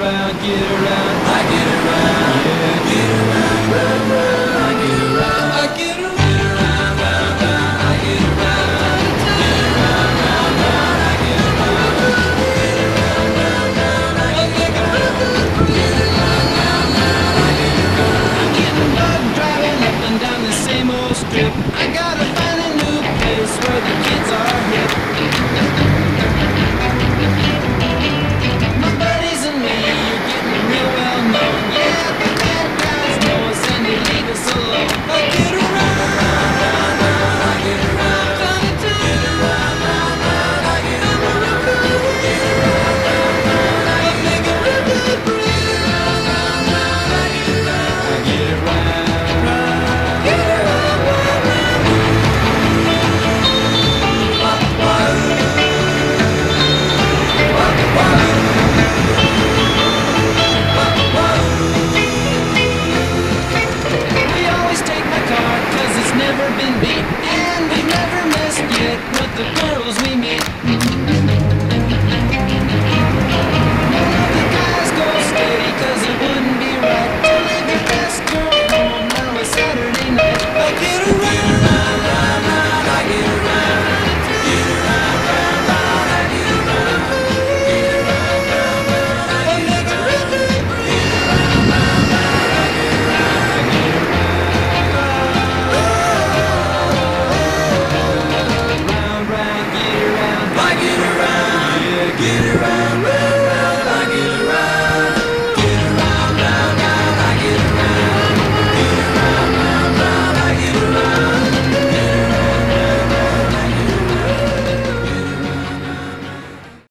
around, get around, I get around, yeah, get around, round, round, I get around, I get around, round, round, I get around, round, round, I get around, round, round, I get around. I'm getting bored driving up and down the same old strip. I gotta find a new place where the kids are. never been beat, and we've never missed yet. But the